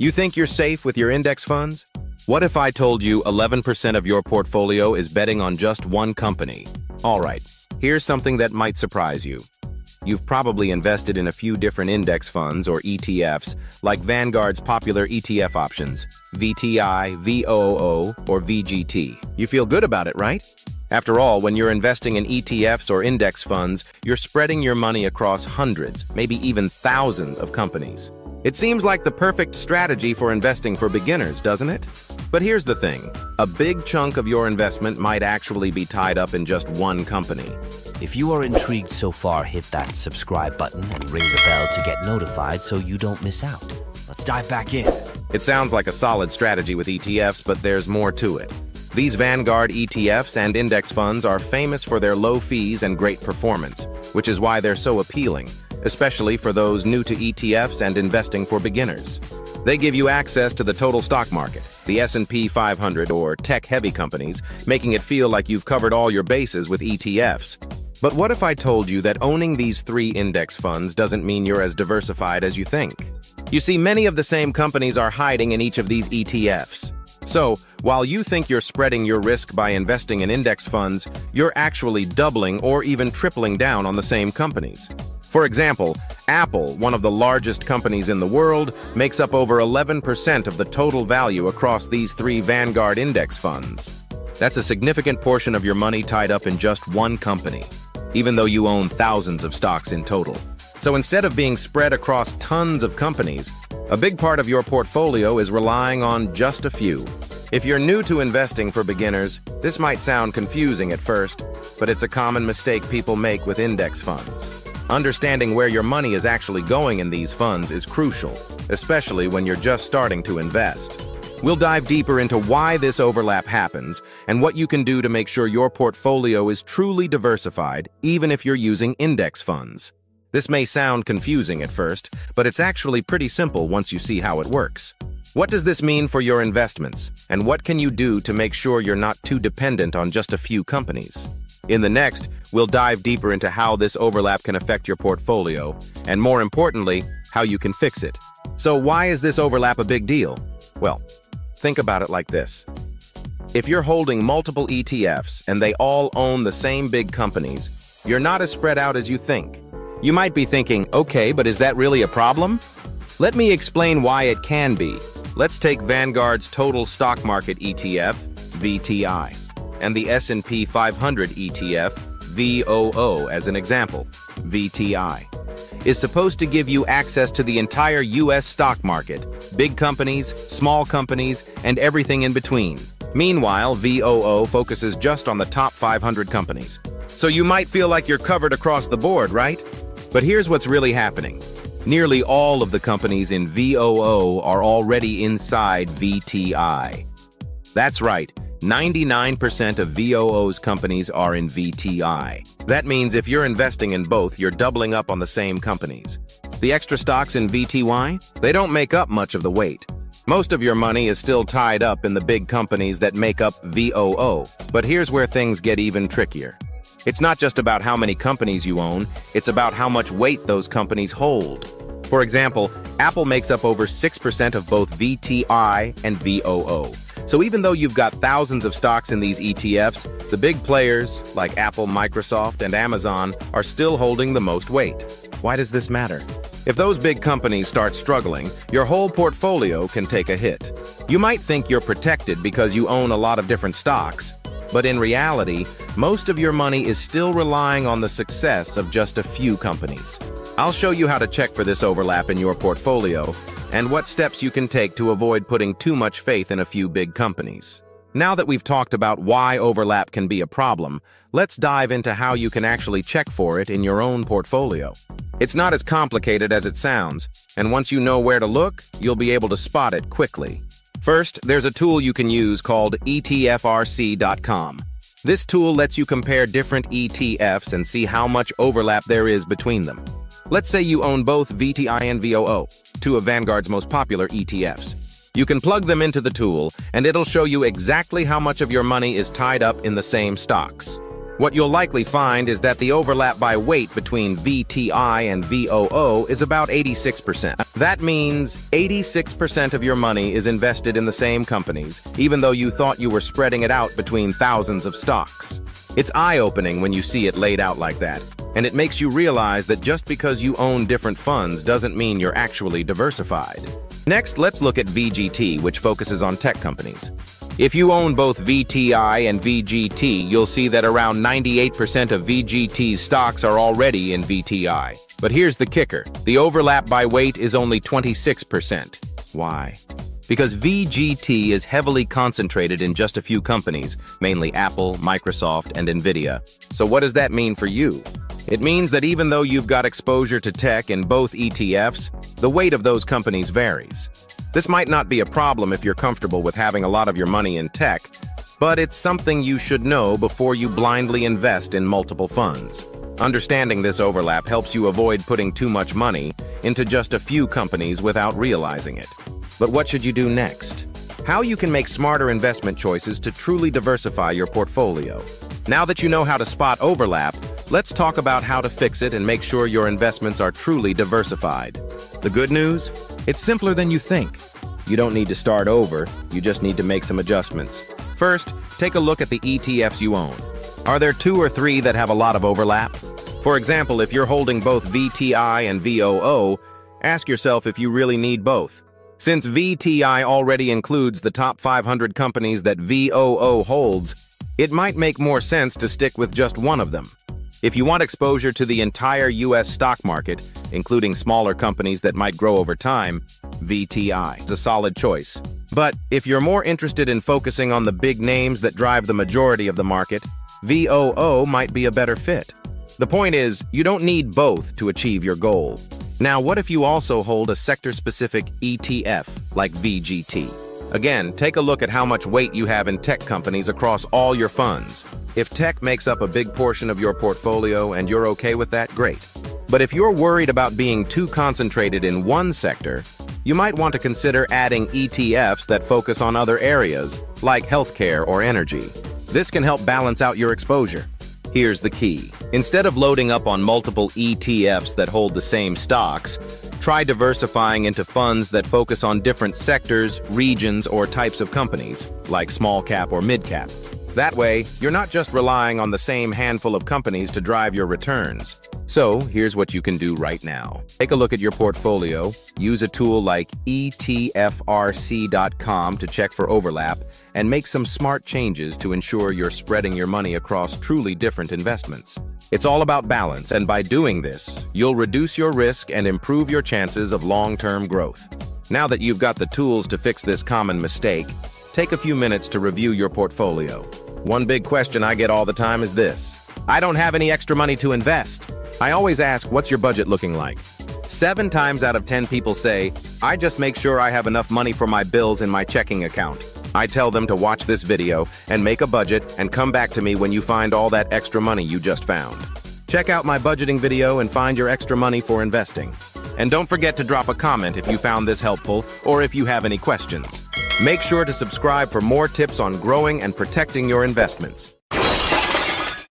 You think you're safe with your index funds? What if I told you 11% of your portfolio is betting on just one company? All right, here's something that might surprise you. You've probably invested in a few different index funds or ETFs, like Vanguard's popular ETF options, VTI, VOO, or VGT. You feel good about it, right? After all, when you're investing in ETFs or index funds, you're spreading your money across hundreds, maybe even thousands of companies. It seems like the perfect strategy for investing for beginners, doesn't it? But here's the thing. A big chunk of your investment might actually be tied up in just one company. If you are intrigued so far, hit that subscribe button and ring the bell to get notified so you don't miss out. Let's dive back in. It sounds like a solid strategy with ETFs, but there's more to it. These Vanguard ETFs and index funds are famous for their low fees and great performance, which is why they're so appealing, especially for those new to ETFs and investing for beginners. They give you access to the total stock market, the S&P 500 or tech-heavy companies, making it feel like you've covered all your bases with ETFs. But what if I told you that owning these three index funds doesn't mean you're as diversified as you think? You see, many of the same companies are hiding in each of these ETFs. So, while you think you're spreading your risk by investing in index funds, you're actually doubling or even tripling down on the same companies. For example, Apple, one of the largest companies in the world, makes up over 11% of the total value across these three Vanguard index funds. That's a significant portion of your money tied up in just one company, even though you own thousands of stocks in total. So instead of being spread across tons of companies, a big part of your portfolio is relying on just a few. If you're new to investing for beginners, this might sound confusing at first, but it's a common mistake people make with index funds. Understanding where your money is actually going in these funds is crucial, especially when you're just starting to invest. We'll dive deeper into why this overlap happens and what you can do to make sure your portfolio is truly diversified, even if you're using index funds. This may sound confusing at first, but it's actually pretty simple once you see how it works. What does this mean for your investments, and what can you do to make sure you're not too dependent on just a few companies? In the next, we'll dive deeper into how this overlap can affect your portfolio, and more importantly, how you can fix it. So why is this overlap a big deal? Well, think about it like this. If you're holding multiple ETFs and they all own the same big companies, you're not as spread out as you think. You might be thinking, okay, but is that really a problem? Let me explain why it can be. Let's take Vanguard's Total Stock Market ETF, VTI, and the S&P 500 ETF, VOO, as an example. VTI is supposed to give you access to the entire U.S. stock market, big companies, small companies, and everything in between. Meanwhile, VOO focuses just on the top 500 companies. So you might feel like you're covered across the board, right? But here's what's really happening. Nearly all of the companies in VOO are already inside VTI. That's right, 99% of VOO's companies are in VTI. That means if you're investing in both, you're doubling up on the same companies. The extra stocks in VTI, they don't make up much of the weight. Most of your money is still tied up in the big companies that make up VOO, but here's where things get even trickier. It's not just about how many companies you own, it's about how much weight those companies hold. For example, Apple makes up over 6% of both VTI and VOO. So even though you've got thousands of stocks in these ETFs, the big players, like Apple, Microsoft, and Amazon, are still holding the most weight. Why does this matter? If those big companies start struggling, your whole portfolio can take a hit. You might think you're protected because you own a lot of different stocks, but in reality, most of your money is still relying on the success of just a few companies. I'll show you how to check for this overlap in your portfolio and what steps you can take to avoid putting too much faith in a few big companies. Now that we've talked about why overlap can be a problem, let's dive into how you can actually check for it in your own portfolio. It's not as complicated as it sounds, and once you know where to look, you'll be able to spot it quickly. First, there's a tool you can use called etfrc.com. This tool lets you compare different ETFs and see how much overlap there is between them. Let's say you own both VTI and VOO, two of Vanguard's most popular ETFs. You can plug them into the tool, and it'll show you exactly how much of your money is tied up in the same stocks. What you'll likely find is that the overlap by weight between VTI and VOO is about 86%. That means 86% of your money is invested in the same companies, even though you thought you were spreading it out between thousands of stocks. It's eye-opening when you see it laid out like that, and it makes you realize that just because you own different funds doesn't mean you're actually diversified. Next, let's look at VGT, which focuses on tech companies. If you own both VTI and VGT, you'll see that around 98% of VGT's stocks are already in VTI. But here's the kicker. The overlap by weight is only 26%. Why? Because VGT is heavily concentrated in just a few companies, mainly Apple, Microsoft, and Nvidia. So what does that mean for you? It means that even though you've got exposure to tech in both ETFs, the weight of those companies varies. This might not be a problem if you're comfortable with having a lot of your money in tech, but it's something you should know before you blindly invest in multiple funds. Understanding this overlap helps you avoid putting too much money into just a few companies without realizing it. But what should you do next? How you can make smarter investment choices to truly diversify your portfolio. Now that you know how to spot overlap, let's talk about how to fix it and make sure your investments are truly diversified. The good news? It's simpler than you think. You don't need to start over, you just need to make some adjustments. First, take a look at the ETFs you own. Are there two or three that have a lot of overlap? For example, if you're holding both VTI and VOO, ask yourself if you really need both. Since VTI already includes the top 500 companies that VOO holds, it might make more sense to stick with just one of them. If you want exposure to the entire U.S. stock market, including smaller companies that might grow over time, VTI is a solid choice. But if you're more interested in focusing on the big names that drive the majority of the market, VOO might be a better fit. The point is, you don't need both to achieve your goal. Now, what if you also hold a sector-specific ETF, like VGT? Again, take a look at how much weight you have in tech companies across all your funds. If tech makes up a big portion of your portfolio and you're okay with that, great. But if you're worried about being too concentrated in one sector, you might want to consider adding ETFs that focus on other areas, like healthcare or energy. This can help balance out your exposure. Here's the key. Instead of loading up on multiple ETFs that hold the same stocks, try diversifying into funds that focus on different sectors, regions, or types of companies, like small cap or mid cap. That way, you're not just relying on the same handful of companies to drive your returns. So, here's what you can do right now. Take a look at your portfolio, use a tool like etfrc.com to check for overlap, and make some smart changes to ensure you're spreading your money across truly different investments. It's all about balance, and by doing this, you'll reduce your risk and improve your chances of long-term growth. Now that you've got the tools to fix this common mistake, take a few minutes to review your portfolio. One big question I get all the time is this. I don't have any extra money to invest. I always ask, what's your budget looking like? Seven times out of 10 people say, I just make sure I have enough money for my bills in my checking account. I tell them to watch this video and make a budget and come back to me when you find all that extra money you just found. Check out my budgeting video and find your extra money for investing. And don't forget to drop a comment if you found this helpful or if you have any questions. Make sure to subscribe for more tips on growing and protecting your investments.